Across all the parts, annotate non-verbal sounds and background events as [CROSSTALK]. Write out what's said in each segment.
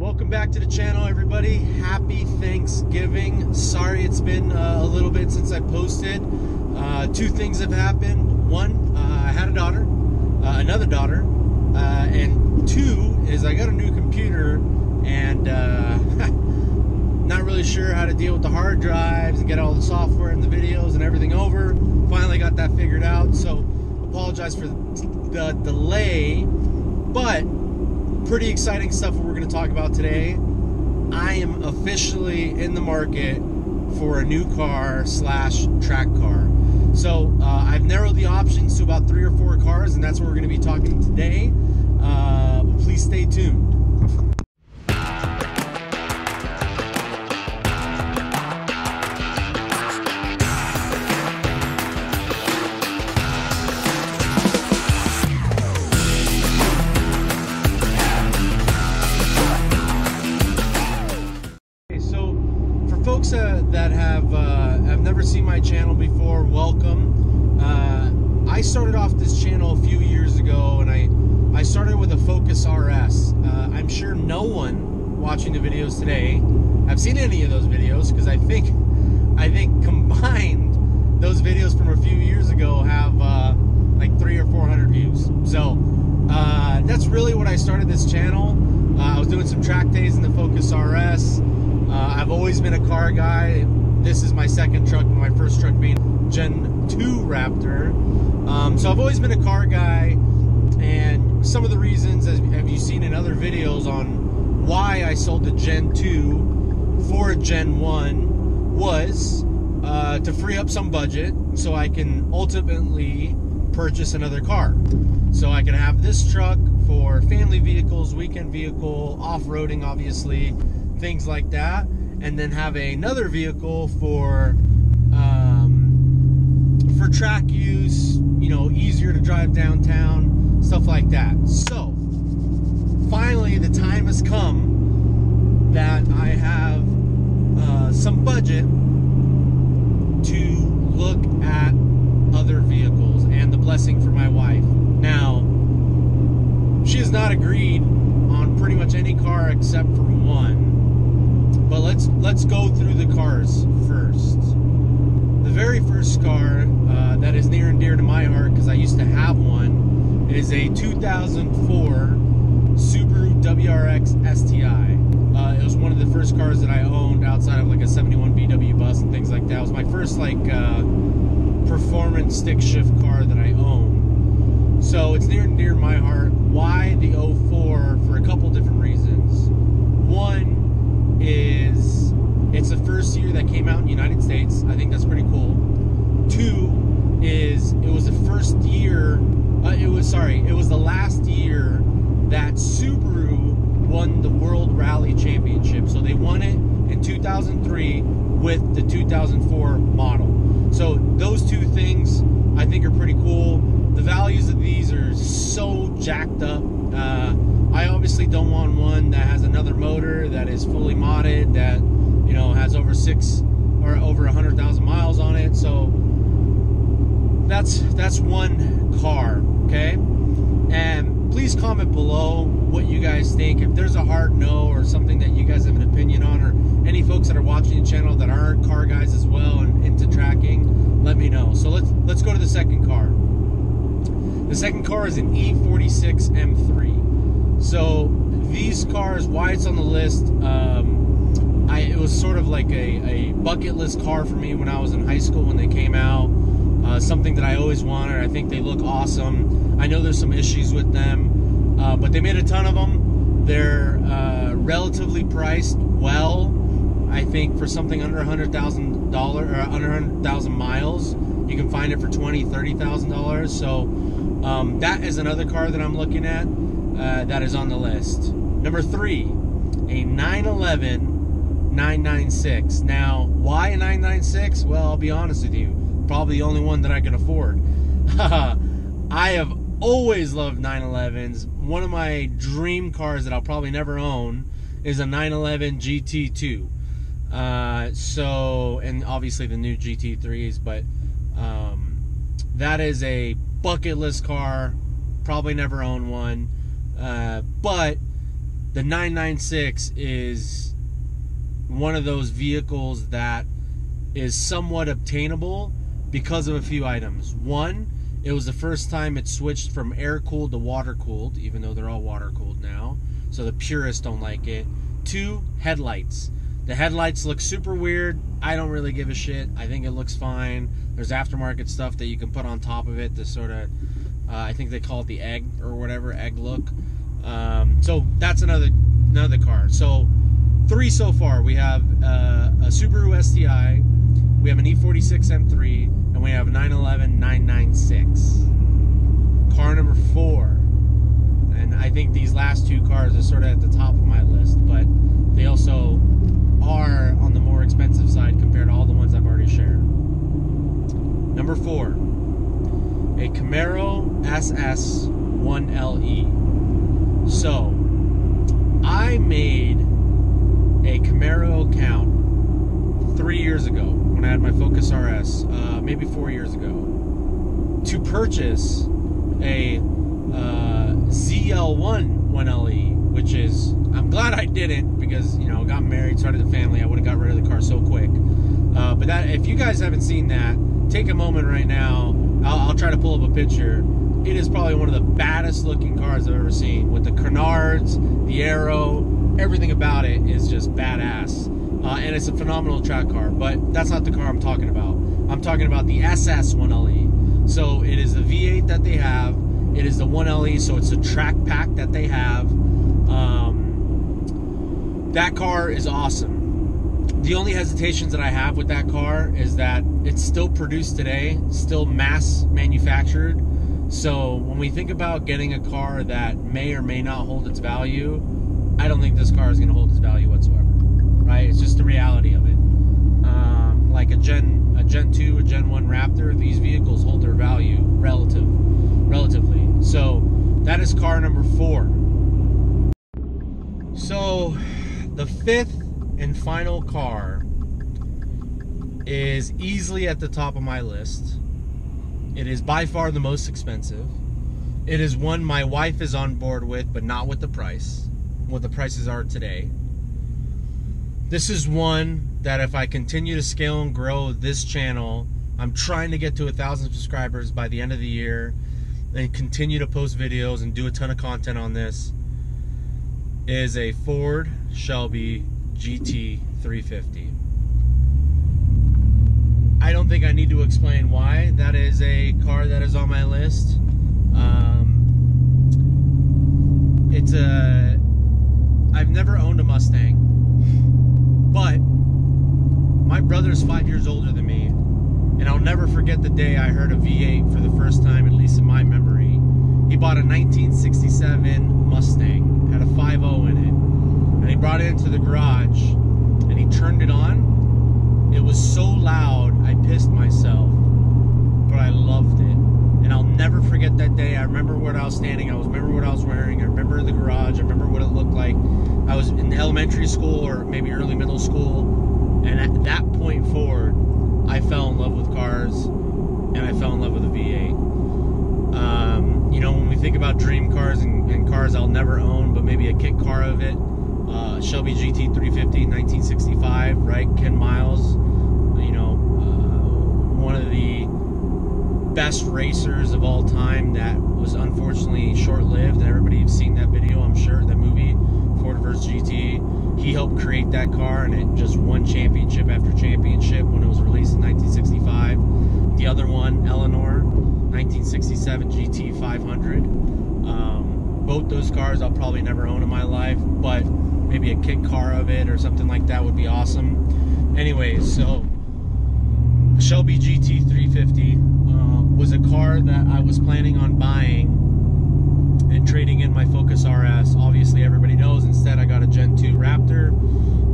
Welcome back to the channel, everybody. Happy Thanksgiving. Sorry it's been uh, a little bit since I posted. Uh, two things have happened. One, uh, I had a daughter, uh, another daughter, uh, and two is I got a new computer and uh, [LAUGHS] not really sure how to deal with the hard drives and get all the software and the videos and everything over. Finally got that figured out, so apologize for the delay, but pretty exciting stuff we're going to talk about today. I am officially in the market for a new car slash track car. So uh, I've narrowed the options to about three or four cars, and that's what we're going to be talking today. Uh, please stay tuned. Folks uh, that have uh, have never seen my channel before, welcome. Uh, I started off this channel a few years ago, and I I started with a Focus RS. Uh, I'm sure no one watching the videos today have seen any of those videos because I think I think [LAUGHS] combined those videos from a few years ago have uh, like three or four hundred views. So uh, that's really what I started this channel. I was doing some track days in the Focus RS. Always been a car guy. This is my second truck, my first truck being Gen 2 Raptor. Um, so I've always been a car guy, and some of the reasons, as have you seen in other videos, on why I sold the Gen 2 for a Gen 1 was uh, to free up some budget so I can ultimately purchase another car. So I can have this truck for family vehicles, weekend vehicle, off-roading obviously, things like that, and then have another vehicle for um, for track use, you know, easier to drive downtown, stuff like that. So finally, the time has come that I have uh, some budget to look at other vehicles and the blessing for my wife. Now, she has not agreed on pretty much any car except for let's go through the cars first. The very first car uh, that is near and dear to my heart because I used to have one is a 2004 Subaru WRX STI. Uh, it was one of the first cars that I owned outside of like a 71 VW bus and things like that. It was my first like uh, performance stick shift car that I own. So it's near and dear to my heart. Why the 04? For a couple different reasons. One is it's the first year that came out in the United States. I think that's pretty cool. Two is it was the first year. Uh, it was sorry. It was the last year that Subaru won the World Rally Championship. So they won it in 2003 with the 2004 model. So those two things I think are pretty cool. The values of these are so jacked up. Uh, obviously don't want one that has another motor that is fully modded that you know has over six or over a hundred thousand miles on it. So that's that's one car, okay? And please comment below what you guys think. If there's a hard no or something that you guys have an opinion on, or any folks that are watching the channel that aren't car guys as well and into tracking, let me know. So let's let's go to the second car. The second car is an E46 M3. So these cars, why it's on the list, um, I, it was sort of like a, a bucket list car for me when I was in high school when they came out. Uh, something that I always wanted. I think they look awesome. I know there's some issues with them, uh, but they made a ton of them. They're uh, relatively priced well. I think for something under hundred thousand dollar or under hundred thousand miles, you can find it for twenty, thirty thousand dollars. So um, that is another car that I'm looking at uh, that is on the list. Number three, a 911 996. Now, why a 996? Well, I'll be honest with you probably the only one that I can afford. [LAUGHS] I have always loved 911s. One of my dream cars that I'll probably never own is a 911 GT2. Uh, so, and obviously the new GT3s, but um, that is a bucket list car. Probably never own one. Uh, but the 996 is one of those vehicles that is somewhat obtainable because of a few items. One, it was the first time it switched from air cooled to water cooled, even though they're all water cooled now. So the purists don't like it. Two, headlights. The headlights look super weird. I don't really give a shit. I think it looks fine. There's aftermarket stuff that you can put on top of it to sort of, uh, I think they call it the egg or whatever, egg look. Um, so that's another another car. So three so far. We have uh, a Subaru STI, we have an E46 M3, and we have 911 996. Car number four, and I think these last two cars are sort of at the top of my list, but they also are on the more expensive side compared to all the ones I've already shared. Number four, a Camaro SS 1LE. So, I made a Camaro account three years ago when I had my Focus RS, uh, maybe four years ago, to purchase a uh, ZL1 1LE, which is, I'm glad I didn't because, you know, got married, started a family, I would have got rid of the car so quick. Uh, but that, if you guys haven't seen that, take a moment right now. I'll, I'll try to pull up a picture it is probably one of the baddest looking cars I've ever seen. With the canards, the arrow, everything about it is just badass. Uh, and it's a phenomenal track car, but that's not the car I'm talking about. I'm talking about the SS 1LE. So it is the V8 that they have. It is the 1LE, so it's a track pack that they have. Um, that car is awesome. The only hesitations that I have with that car is that it's still produced today, still mass manufactured so when we think about getting a car that may or may not hold its value, I don't think this car is going to hold its value whatsoever. Right? It's just the reality of it. Um, like a Gen a Gen 2, a Gen 1 Raptor, these vehicles hold their value relative relatively. So that is car number four. So the fifth and final car is easily at the top of my list it is by far the most expensive. It is one my wife is on board with, but not with the price, what the prices are today. This is one that if I continue to scale and grow this channel, I'm trying to get to a thousand subscribers by the end of the year and continue to post videos and do a ton of content on this is a Ford Shelby GT 350. I don't think I need to explain why. That is a car that is on my list. Um, it's a. I've never owned a Mustang, but my brother's five years older than me, and I'll never forget the day I heard a V8 for the first time, at least in my memory. He bought a 1967 Mustang, had a 5.0 in it, and he brought it into the garage, and he turned it on. It was so loud I pissed myself, but I loved it. And I'll never forget that day. I remember where I was standing. I was remember what I was wearing. I remember the garage. I remember what it looked like. I was in elementary school or maybe early middle school. And at that point forward, I fell in love with cars and I fell in love with a V8. Um, you know, when we think about dream cars and, and, cars I'll never own, but maybe a kit car of it, uh, Shelby GT 350 1965, right? Ken Miles one of the best racers of all time that was unfortunately short-lived. And everybody has seen that video, I'm sure, that movie, Ford vs. GT. He helped create that car, and it just won championship after championship when it was released in 1965. The other one, Eleanor, 1967 GT 500. Um, both those cars I'll probably never own in my life, but maybe a kit car of it or something like that would be awesome. Anyways, so Shelby GT 350 uh, was a car that I was planning on buying and trading in my Focus RS. Obviously, everybody knows. Instead, I got a Gen 2 Raptor.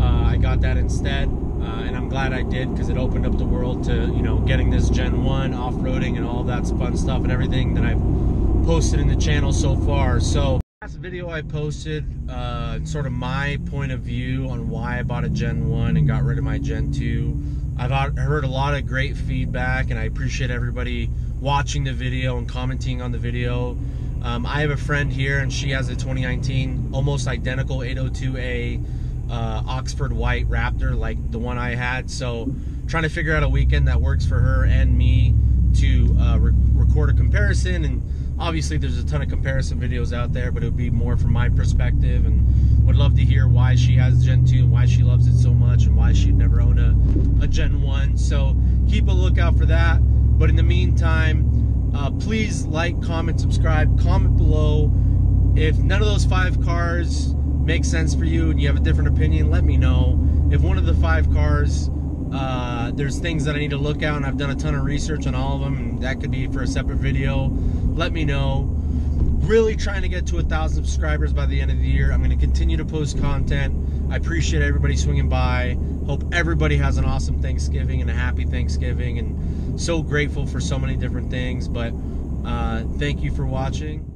Uh, I got that instead, uh, and I'm glad I did because it opened up the world to you know getting this Gen 1 off-roading and all that fun stuff and everything that I've posted in the channel so far. So last video I posted, uh, sort of my point of view on why I bought a Gen 1 and got rid of my Gen 2. I've heard a lot of great feedback, and I appreciate everybody watching the video and commenting on the video. Um, I have a friend here, and she has a 2019 almost identical 802A uh, Oxford White Raptor, like the one I had. So, trying to figure out a weekend that works for her and me to uh, re- record a comparison. And obviously, there's a ton of comparison videos out there, but it would be more from my perspective. And would love to hear why she has Gen 2 and why she loves it so much and why she'd never own a, a Gen 1. So, keep a lookout for that. But in the meantime, uh, please like, comment, subscribe, comment below. If none of those five cars make sense for you and you have a different opinion, let me know. If one of the five cars, uh, there's things that I need to look at, and I've done a ton of research on all of them, and that could be for a separate video, let me know. Really trying to get to a thousand subscribers by the end of the year. I'm going to continue to post content. I appreciate everybody swinging by. Hope everybody has an awesome Thanksgiving and a happy Thanksgiving, and so grateful for so many different things. But uh, thank you for watching.